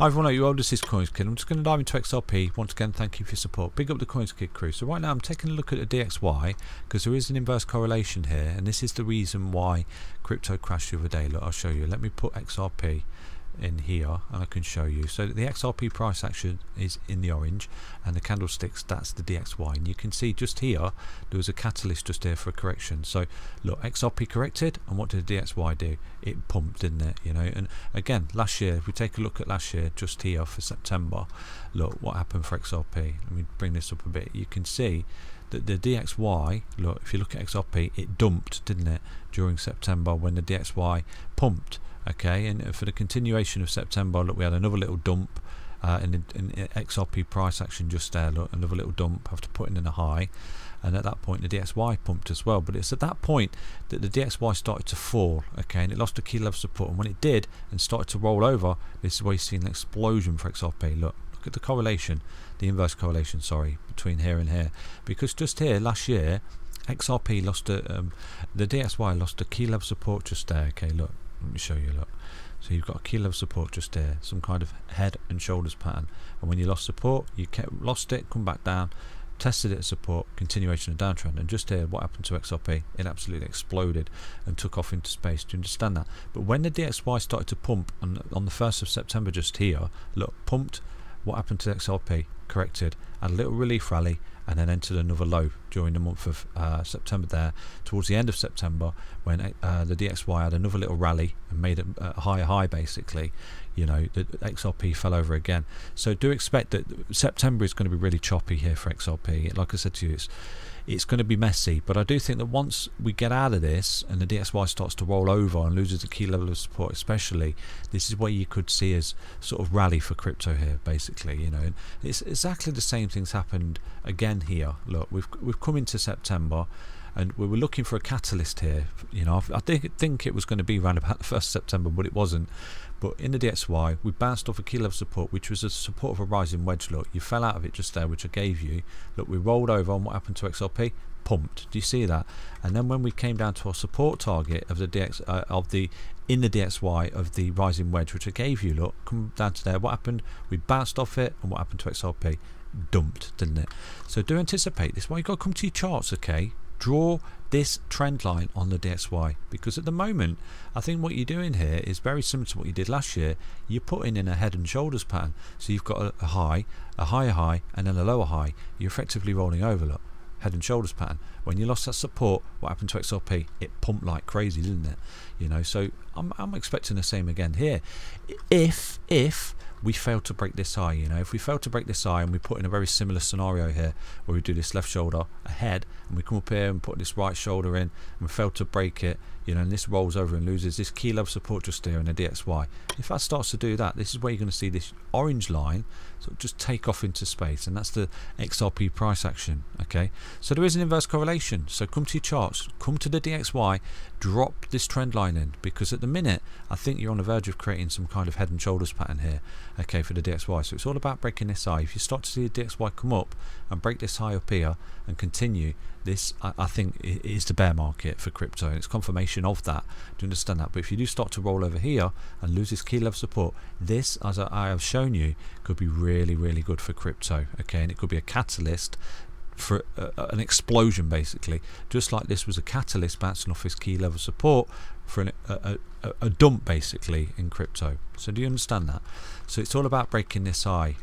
Hi everyone, you all this is CoinsKid. I'm just going to dive into XRP. Once again, thank you for your support. Big up the CoinsKid crew. So right now I'm taking a look at the DXY because there is an inverse correlation here and this is the reason why crypto crashed the other day. Look, I'll show you. Let me put XRP in here and I can show you. So the XRP price action is in the orange and the candlesticks that's the DXY and you can see just here there was a catalyst just here for a correction. So look XRP corrected and what did the DXY do? It pumped didn't it you know and again last year if we take a look at last year just here for September look what happened for XRP. Let me bring this up a bit. You can see that the DXY look if you look at XRP it dumped didn't it during September when the DXY pumped okay? And for the continuation of September look we had another little dump uh, in, in, XRP price action just there look another little dump after putting in a high. And at that point the DXY pumped as well. But it's at that point that the DXY started to fall okay? And it lost a key level support and when it did and started to roll over this is where you see an explosion for XRP look the correlation the inverse correlation sorry between here and here. Because just here last year XRP lost a um, the DXY lost a key level support just there. Okay look let me show you look. So you've got a key level support just there some kind of head and shoulders pattern. And when you lost support you kept lost it come back down tested it support continuation of downtrend. And just here what happened to XRP it absolutely exploded and took off into space. Do you understand that? But when the DXY started to pump on, on the 1st of September just here look pumped what happened to XRP corrected had a little relief rally and then entered another low during the month of uh, September there. Towards the end of September when uh, the DXY had another little rally and made a, a higher high basically you know the XRP fell over again. So do expect that September is going to be really choppy here for XRP like I said to you it's it's going to be messy. But I do think that once we get out of this and the DXY starts to roll over and loses a key level of support, especially, this is where you could see as sort of rally for crypto here, basically. You know, and it's exactly the same things happened again here. Look, we've we've come into September and we were looking for a catalyst here. You know, I think think it was going to be around about the first September, but it wasn't. But in the DXY, we bounced off a key level support, which was a support of a rising wedge. Look, you fell out of it just there, which I gave you. Look, we rolled over on what happened to XRP, pumped. Do you see that? And then when we came down to our support target of the DX uh, of the in the DXY of the rising wedge, which I gave you, look, come down to there. What happened? We bounced off it, and what happened to XRP? Dumped, didn't it? So do anticipate this. Why you got to come to your charts, okay? Draw this trend line on the DXY because at the moment I think what you're doing here is very similar to what you did last year. You're putting in a head and shoulders pattern. So you've got a, high a higher high and then a lower high. You're effectively rolling over look head and shoulders pattern. When you lost that support what happened to XRP it pumped like crazy didn't it? You know so I'm, I'm expecting the same again here. If if we fail to break this high you know? If we fail to break this high and we put in a very similar scenario here where we do this left shoulder ahead and we come up here and put this right shoulder in and we fail to break it you know and this rolls over and loses. This key level support just there in the DXY if that starts to do that this is where you're going to see this orange line sort of just take off into space and that's the XRP price action okay? So there is an inverse correlation. So come to your charts come to the DXY drop this trend line in because at the minute I think you're on the verge of creating some kind of head and shoulders pattern here okay for the DXY so it's all about breaking this high. If you start to see the DXY come up and break this high up here and continue this I, I think is the bear market for crypto and it's confirmation of that. To understand that? But if you do start to roll over here and lose this key level support this as I have shown you could be really really good for crypto okay? And it could be a catalyst for uh, uh, an explosion basically. Just like this was a catalyst bouncing off this key level support for an, a, a, a dump basically in crypto. So do you understand that? So it's all about breaking this high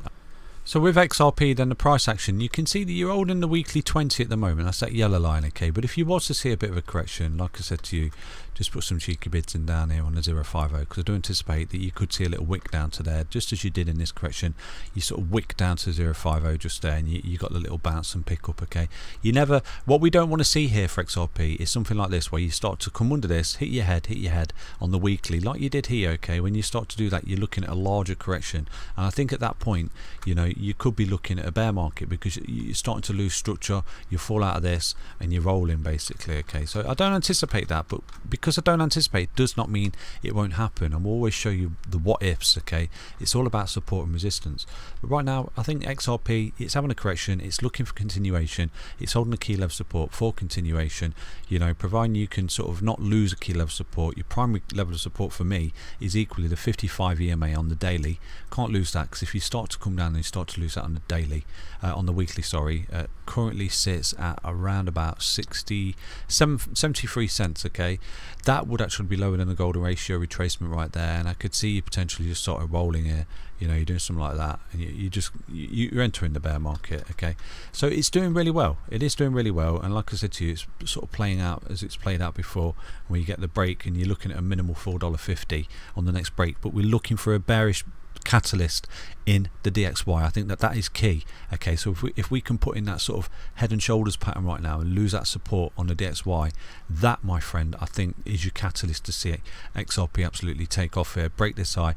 so with XRP then the price action you can see that you're holding the weekly 20 at the moment. That's that yellow line okay? But if you was to see a bit of a correction like I said to you just put some cheeky bids in down here on the 050 because I do anticipate that you could see a little wick down to there just as you did in this correction. You sort of wick down to 050 just there and you, you got the little bounce and pick up okay? You never what we don't want to see here for XRP is something like this where you start to come under this hit your head hit your head on the weekly like you did here okay? When you start to do that you're looking at a larger correction. And I think at that point you know you could be looking at a bear market because you're starting to lose structure you fall out of this and you're rolling basically okay so I don't anticipate that but because I don't anticipate does not mean it won't happen. I'm always show you the what ifs. Okay, it's all about support and resistance. But right now, I think XRP it's having a correction. It's looking for continuation. It's holding a key level support for continuation. You know, providing you can sort of not lose a key level support. Your primary level of support for me is equally the 55 EMA on the daily. Can't lose that because if you start to come down and you start to lose that on the daily, uh, on the weekly, sorry, uh, currently sits at around about 60, 73 cents. Okay, that would actually be lower than the golden ratio retracement right there, and I could see you potentially just sort of rolling here. You know, you're doing something like that, and you, you just you, you're entering the bear market. Okay, so it's doing really well. It is doing really well, and like I said to you, it's sort of playing out as it's played out before. When you get the break, and you're looking at a minimal four dollar fifty on the next break, but we're looking for a bearish catalyst in the DXY. I think that that is key. Okay, so if we if we can put in that sort of head and shoulders pattern right now and lose that support on the DXY, that my friend, I think is your catalyst to see XRP absolutely take off here, break this high,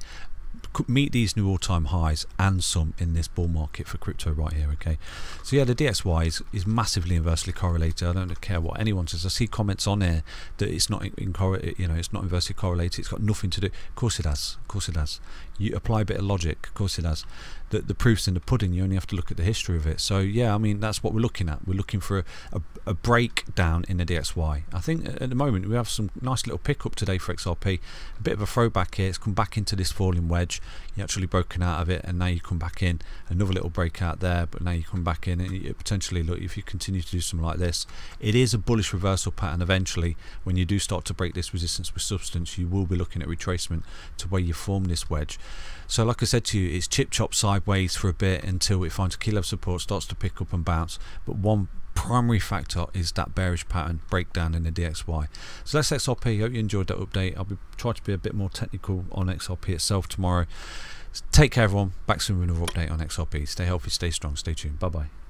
meet these new all-time highs and some in this bull market for crypto right here okay? So yeah the DXY is, is massively inversely correlated. I don't care what anyone says. I see comments on here that it's not in, in you know it's not inversely correlated. It's got nothing to do of course it has of course it has. You apply a bit of logic of course it has. The, the proof's in the pudding. You only have to look at the history of it. So yeah I mean that's what we're looking at. We're looking for a, a, a breakdown in the DXY I think at the moment we have some nice little pickup today for XRP a bit of a throwback here. It's come back into this falling wedge you actually broken out of it and now you come back in. Another little breakout there but now you come back in and you potentially look if you continue to do something like this it is a bullish reversal pattern. Eventually when you do start to break this resistance with substance you will be looking at retracement to where you form this wedge. So like I said to you it's chip chop sideways for a bit until it finds a key level support starts to pick up and bounce but one primary factor is that bearish pattern breakdown in the DXY. So that's XRP. Hope you enjoyed that update. I'll be try to be a bit more technical on XRP itself tomorrow. Take care, everyone. Back soon with another update on XRP. Stay healthy, stay strong, stay tuned. Bye bye.